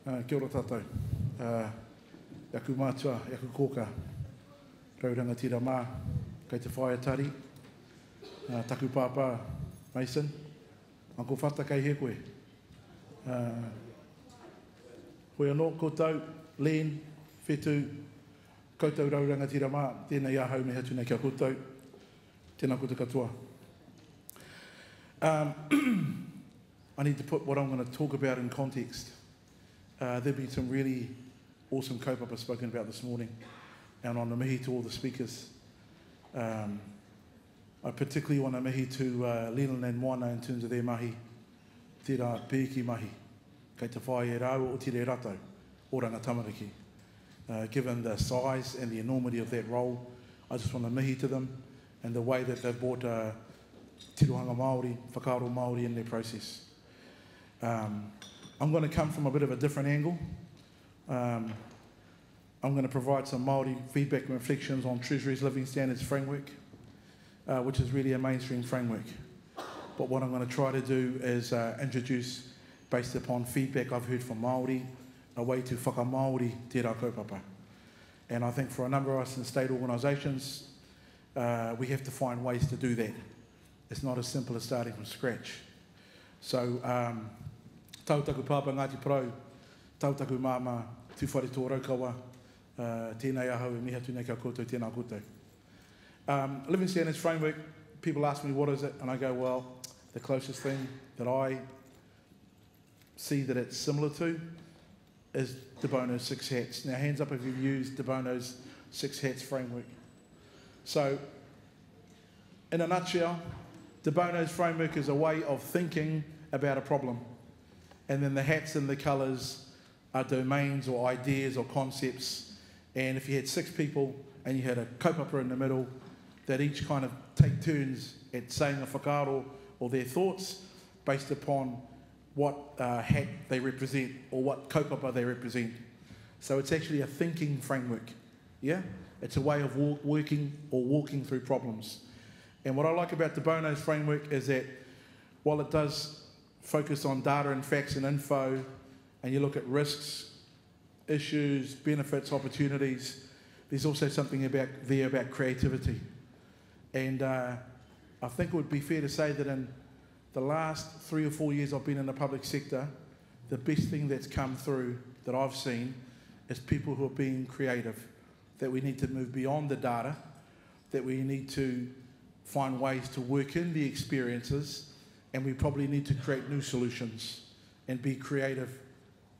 Uh, kia ora tātou. Uh, iaku mātua, iaku kōka. Rauranga tira mā, kei te whaia tari. Uh, taku pāpā, Mason. Anko whata kei he koe. Uh, hoi anō koutou, Len, Whetu, koutou rauranga tira mā, tēnei ahau me hatu nei kia koutou. Tēnā koutou katoa. Um, I need to put what I'm going to talk about in context. Uh, there've some really awesome kaupapa spoken about this morning, and on the mihi to all the speakers. Um, I particularly want to mihi to uh, Leland and Moana in terms of their mahi, tērā pēki mahi, kei te whai e rāua o tire rato, oranga tamariki. Uh, given the size and the enormity of that role, I just want to mihi to them and the way that they've brought uh, tirohanga Māori, whakaaro Māori in their process. Um, I'm going to come from a bit of a different angle. Um, I'm going to provide some Māori feedback and reflections on Treasury's Living Standards Framework, uh, which is really a mainstream framework. But what I'm going to try to do is uh, introduce, based upon feedback I've heard from Māori, a way to whaka-Māori te rā kaupapa. And I think for a number of us in state organisations, uh, we have to find ways to do that. It's not as simple as starting from scratch. So, um, tautaku pāpa Ngāti Parau, tautaku māma tūwhare tō raukawa, uh, tēnei ahau e miha tūnei kia koutou, tēnā koutou. Um, Living Standards Framework, people ask me what is it, and I go, well, the closest thing that I see that it's similar to is De Bono's Six Hats. Now, hands up if you've used De Bono's Six Hats framework. So, in a nutshell, De Bono's framework is a way of thinking about a problem. And then the hats and the colours are domains or ideas or concepts. And if you had six people and you had a kaupapa in the middle, that each kind of take turns at saying a whakaaro or their thoughts based upon what uh, hat they represent or what kaupapa they represent. So it's actually a thinking framework. Yeah? It's a way of walk, working or walking through problems. And what I like about De Bono's framework is that while it does focus on data and facts and info, and you look at risks, issues, benefits, opportunities, there's also something about there about creativity. And uh, I think it would be fair to say that in the last three or four years I've been in the public sector, the best thing that's come through that I've seen is people who are being creative. That we need to move beyond the data, that we need to find ways to work in the experiences, and we probably need to create new solutions and be creative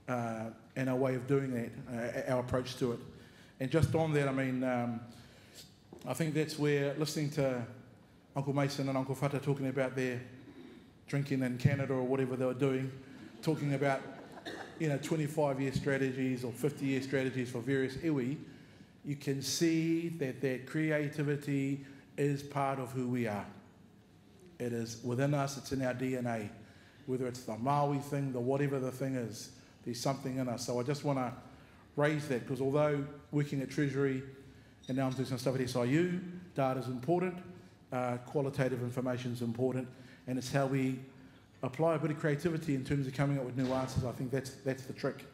uh, in our way of doing that, uh, our approach to it. And just on that, I mean, um, I think that's where listening to Uncle Mason and Uncle Fata talking about their drinking in Canada or whatever they were doing, talking about you know 25 year strategies or 50 year strategies for various iwi, you can see that that creativity is part of who we are. It is within us, it's in our DNA. Whether it's the Maui thing, the whatever the thing is, there's something in us. So I just want to raise that because although working at Treasury and now I'm doing some stuff at SIU, data is important, uh, qualitative information is important, and it's how we apply a bit of creativity in terms of coming up with new answers. I think that's, that's the trick.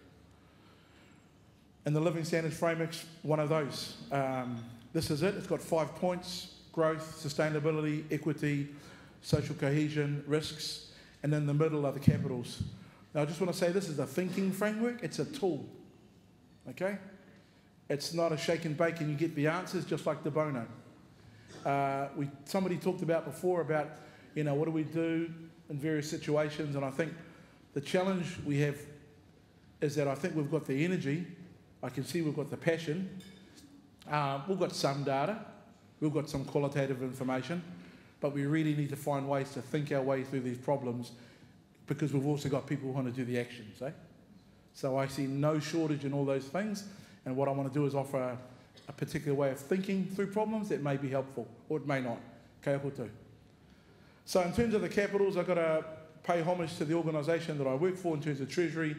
And the Living Standards Framework's one of those. Um, this is it. It's got five points growth, sustainability, equity, social cohesion, risks, and in the middle are the capitals. Now, I just want to say this is a thinking framework, it's a tool. Okay? It's not a shake and bake and you get the answers just like De Bono. Uh, we, somebody talked about before about, you know, what do we do in various situations, and I think the challenge we have is that I think we've got the energy, I can see we've got the passion, uh, we've got some data, We've got some qualitative information, but we really need to find ways to think our way through these problems because we've also got people who want to do the actions. Eh? So I see no shortage in all those things, and what I want to do is offer a, a particular way of thinking through problems that may be helpful, or it may not. Kia too. So in terms of the capitals, I've got to pay homage to the organisation that I work for in terms of Treasury.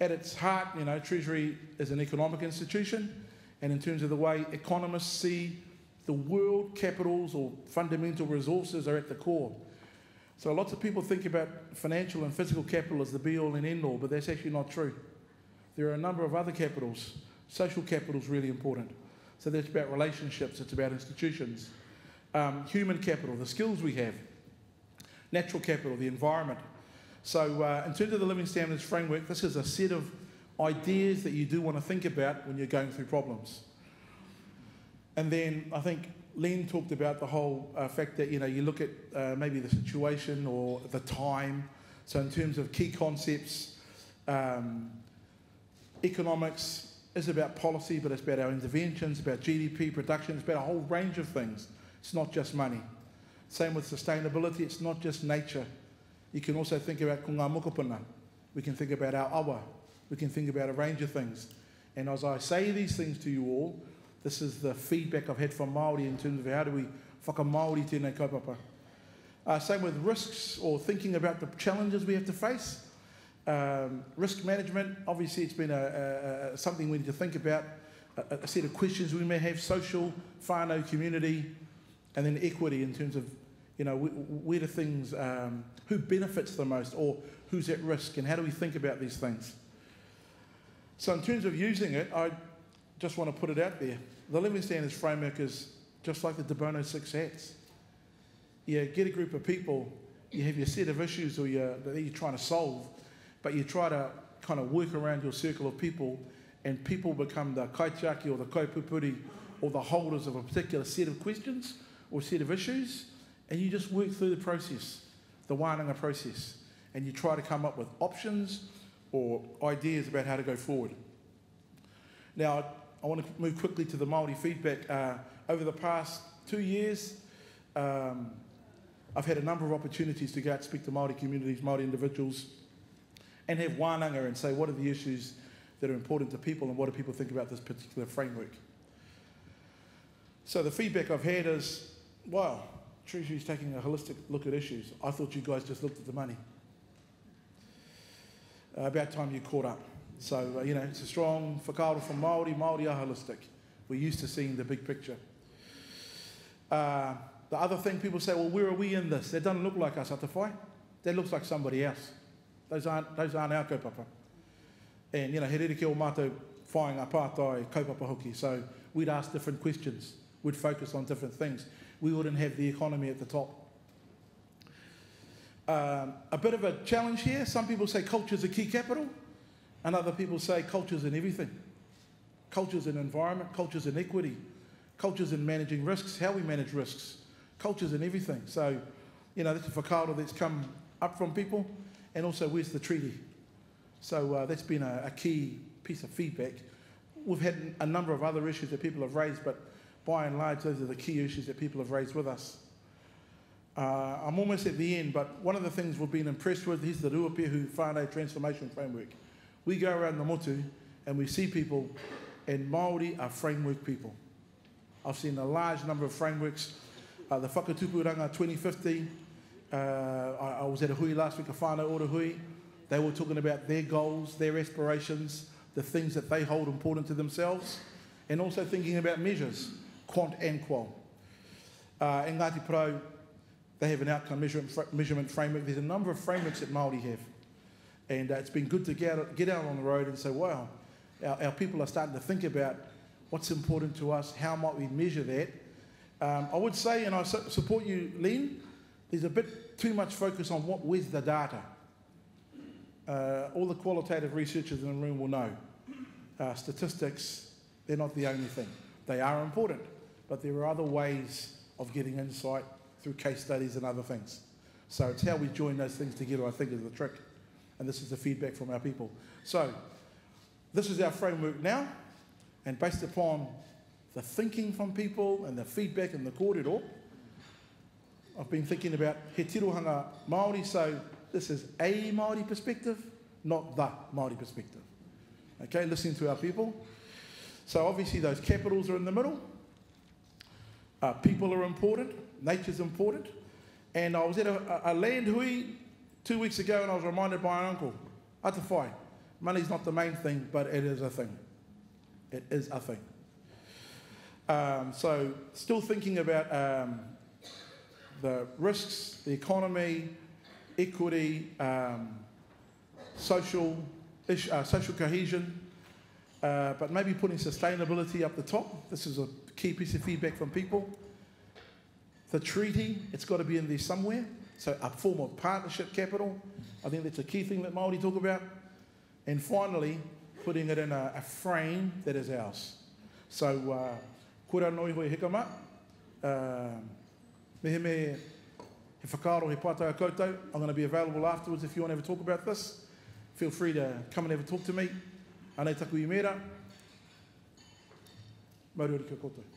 At its heart, you know, Treasury is an economic institution, and in terms of the way economists see the world capitals or fundamental resources are at the core. So lots of people think about financial and physical capital as the be all and end all, but that's actually not true. There are a number of other capitals. Social capital is really important. So that's about relationships, it's about institutions. Um, human capital, the skills we have. Natural capital, the environment. So, uh, in terms of the Living Standards Framework, this is a set of ideas that you do want to think about when you're going through problems. And then I think Len talked about the whole uh, fact that you know you look at uh, maybe the situation or the time. So in terms of key concepts, um, economics is about policy, but it's about our interventions, about GDP production, it's about a whole range of things. It's not just money. Same with sustainability, it's not just nature. You can also think about kunga mokopuna. We can think about our awa. We can think about a range of things. And as I say these things to you all, this is the feedback I've had from Māori in terms of how do we whaka Māori tēnei kaupapa. Uh, same with risks or thinking about the challenges we have to face. Um, risk management, obviously, it's been a, a, a, something we need to think about. A, a, set of questions we may have social, whānau, community, and then equity in terms of, you know, where do things, um, who benefits the most or who's at risk and how do we think about these things. So, in terms of using it, I just want to put it out there. The Living Standards framework is just like the De Bono Six Hats. You get a group of people, you have your set of issues or you're, that you're trying to solve, but you try to kind of work around your circle of people, and people become the kaitiaki or the kaipupuri or the holders of a particular set of questions or set of issues, and you just work through the process, the wānanga process, and you try to come up with options or ideas about how to go forward. Now, I want to move quickly to the Māori feedback. Uh, over the past two years, um, I've had a number of opportunities to go out and speak to Māori communities, Māori individuals, and have wānanga and say what are the issues that are important to people and what do people think about this particular framework. So the feedback I've had is, wow, Treasury's taking a holistic look at issues. I thought you guys just looked at the money. Uh, about time you caught up. So, uh, you know, it's a strong whakaaro from Māori, Māori are holistic. We're used to seeing the big picture. Uh, the other thing people say, well, where are we in this? That doesn't look like us, Atawhai. That looks like somebody else. Those aren't, those aren't our kaupapa. And, you know, he rerike o mātou whāinga pātai kaupapa hoki. So we'd ask different questions. We'd focus on different things. We wouldn't have the economy at the top. Um, a bit of a challenge here. Some people say culture is a key capital. And other people say culture's in everything. Culture's in environment, culture's in equity, culture's in managing risks, how we manage risks. Culture's in everything. So, you know, that's a whakaaro that's come up from people. And also, where's the treaty? So uh, that's been a, a key piece of feedback. We've had a number of other issues that people have raised, but by and large, those are the key issues that people have raised with us. Uh, I'm almost at the end, but one of the things we've been impressed with is the Ruapehu Whānau Transformation Framework. We go around the motu and we see people, and Māori are framework people. I've seen a large number of frameworks. Uh, the Whakatupuranga 2050, uh, I, I, was at a hui last week, a whānau ora hui. They were talking about their goals, their aspirations, the things that they hold important to themselves, and also thinking about measures, quant and qual. Uh, Ngāti Porou, they have an outcome measurement, measurement framework. There's a number of frameworks that Māori have. And uh, it's been good to get out, get out on the road and say, wow, our, our people are starting to think about what's important to us, how might we measure that. Um, I would say, and I su- support you, Len, there's a bit too much focus on what, with the data. Uh, all the qualitative researchers in the room will know. Uh, statistics, they're not the only thing. They are important, but there are other ways of getting insight through case studies and other things. So it's how we join those things together, I think, is the trick and this is the feedback from our people. So, this is our framework now, and based upon the thinking from people and the feedback and the kōrero, I've been thinking about he tirohanga Māori, so this is a Māori perspective, not the Māori perspective. Okay, listening to our people. So obviously those capitals are in the middle. Uh, people are important, nature's important. And I was at a, a land hui Two weeks ago, and I was reminded by an uncle, Atawhai, money's not the main thing, but it is a thing. It is a thing. Um, so, still thinking about um, the risks, the economy, equity, um, social ish, uh, social cohesion, uh, but maybe putting sustainability up the top. This is a key piece of feedback from people. The treaty, it's got to be in there somewhere. So a form of partnership capital. I think that's a key thing that Māori talk about. And finally, putting it in a, a frame that is ours. So, uh, kura noi hoi hikama. Uh, mehe me he whakaaro he pātau koutou. I'm going to be available afterwards if you want to ever talk about this. Feel free to come and have a talk to me. Anei taku i mera. Mauri ori kia koutou.